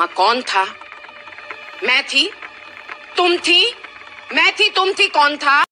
वहाँ कौन था? मैं थी? तुम थी? मैं थी तुम थी कौन था?